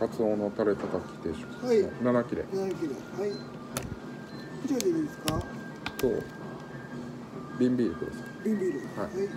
カツオのタレ叩き定食はい。7切れ。7キロはい。こちらでいいですか？と瓶ビールください瓶ビール。はい。はい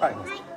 はい。